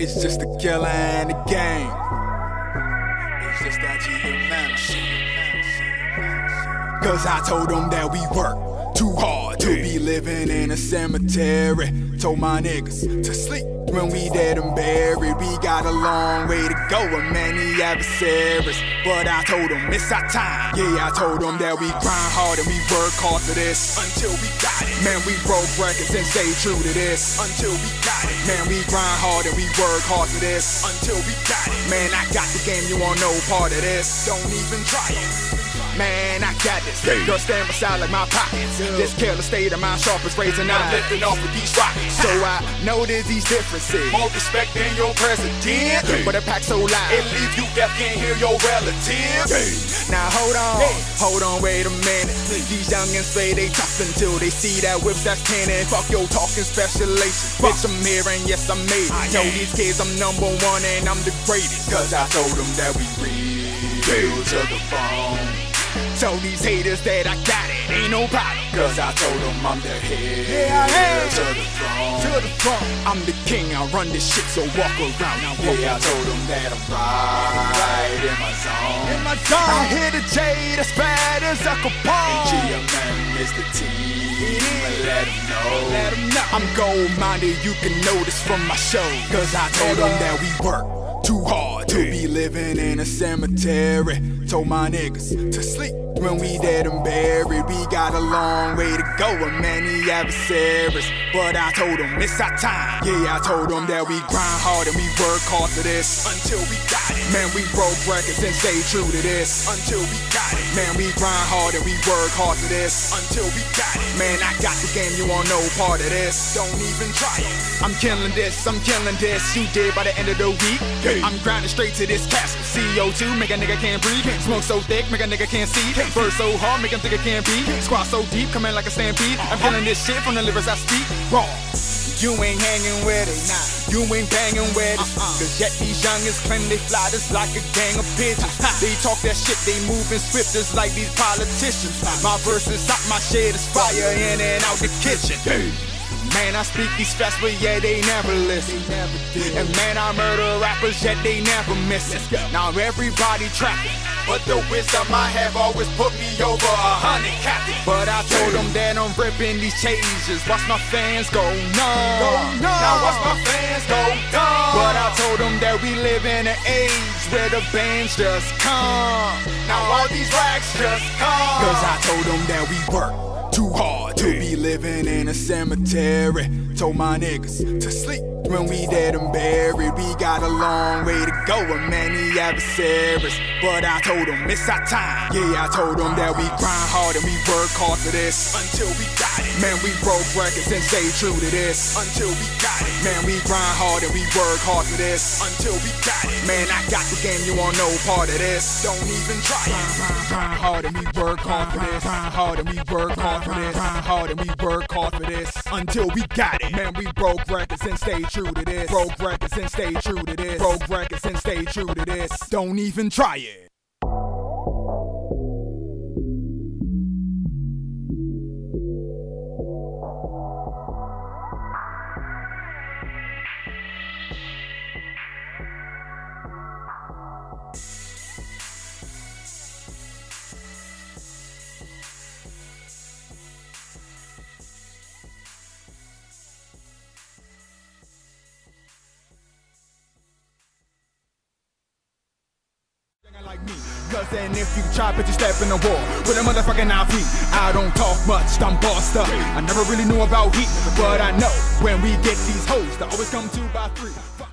It's just the killer and the game. It's just that GMM shit. Cause I told them that we work too hard to be living in a cemetery. Told my niggas to sleep when we dead and buried. We got a long way to go and many adversaries. But I told them it's our time. Yeah, I told them that we grind hard and we work hard for this until we got it. Man, we broke records and stay true to this until we got it. Man, we grind hard and we work hard for this until we got it. Man, I got the game, you want no part of this. Don't even try it. Man, I got this. Girl, stand beside like my pockets. This careless state of mind, sharp as razor, now lifting off with these rockets. So I know there's these differences. More respect than your president. But a pack so loud, it leave you deaf, can't hear your relatives. Now hold on, hold on, wait a minute. These youngins say they tough until they see that whip that's cannon. Fuck your talking specialations. Bitch, I'm here and yes, I made it. Tell these kids I'm number one and I'm the greatest. Cause I told them that we real to the bone. Tell these haters that I got it, ain't no problem. Cause I told them I'm the head yeah, I am. to the throne. To the throne. I'm the king, I run this shit, so walk around. Now walk yeah, I told them that I'm right in my zone. In my zone. I hear the J as bad as a Capone. And GMM is the T. Let them know. Let know. I'm gold minded, you can notice from my show. Cause I told them that we work too hard to be living in a cemetery. Told my niggas to sleep when we dead and buried. We got a long way to go and many adversaries. But I told them it's our time. Yeah, I told them that we grind hard and we work hard for this until we got it. Man, we broke records and stay true to this until we got it. Man, we grind hard and we work hard for this until we got it. Man, I got the game, you want no part of this. Don't even try it. I'm killing this, I'm killing this. You did by the end of the week. I'm grinding straight to this casket. CO2, make a nigga can't breathe. Smoke so thick, make a nigga can't see. Verse so hard, make him think it can't be. Squad so deep, coming like a stampede. I'm uh-huh. killing this shit from the livers I speak. Raw. You ain't hanging with it, nah. You ain't banging with it. Uh-uh. Cause yet these youngins claim they fly just like a gang of pigeons. Uh-huh. they talk that shit, they moving swift just like these politicians. Uh-huh. My verse is hot, my shit is fire in and out the kitchen. Man, I speak these facts, but yeah, they never listen. They never did. And man, I murder rappers, yet they never miss it. Now everybody trapping. But the wisdom I have always put me over a hundred captain. But I told them that I'm ripping these changes. Watch my fans go numb. Go numb. Now watch my fans go dumb. But I told them that we live in an age where the bands just come. Now all these racks just come. Cause I told them that we work too hard to be living in a cemetery. Told my niggas to sleep when we dead and buried. We got a long way to go and many adversaries. But I told them it's our time. Yeah, I told them that we grind hard and we work hard for this until we got it. Man, we broke records and stay true to this until we got it. Man, we grind hard and we work hard for this until we got it. Man, I got the game, you want no part of this. Don't even try it. Grind hard and we work hard for this. Grind hard and we work hard for this. Grind hard and we work hard for this until we got it. Man, we broke records and stay true to this. Broke records and stay true to this. Broke records and stay true to this. Don't even try it. Like me. Cause then if you try, but you step in the wall with a motherfucking IP. I don't talk much, I'm bossed up. I never really knew about heat, but I know when we get these hoes, they always come two by three.